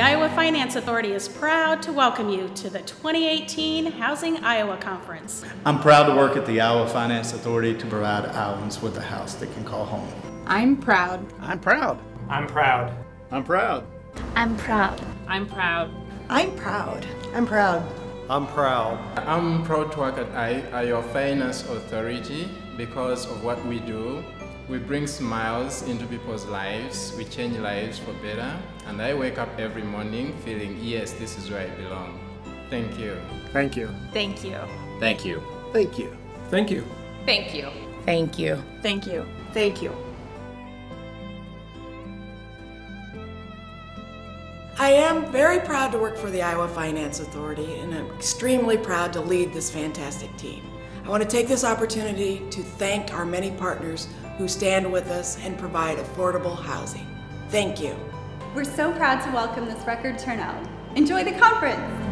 Iowa Finance Authority is proud to welcome you to the 2018 Housing Iowa Conference. I'm proud to work at the Iowa Finance Authority to provide Iowans with a house they can call home. I'm proud. I'm proud. I'm proud. I'm proud. I'm proud. I'm proud. I'm proud. I'm proud. I'm proud. I'm proud to work at Iowa Finance Authority because of what we do. We bring smiles into people's lives, we change lives for better, and I wake up every morning feeling, yes, this is where I belong. Thank you. Thank you. Thank you. Thank you. Thank you. Thank you. Thank you. Thank you. Thank you. Thank you. I am very proud to work for the Iowa Finance Authority and I'm extremely proud to lead this fantastic team. I want to take this opportunity to thank our many partners who stand with us and provide affordable housing. Thank you. We're so proud to welcome this record turnout. Enjoy the conference!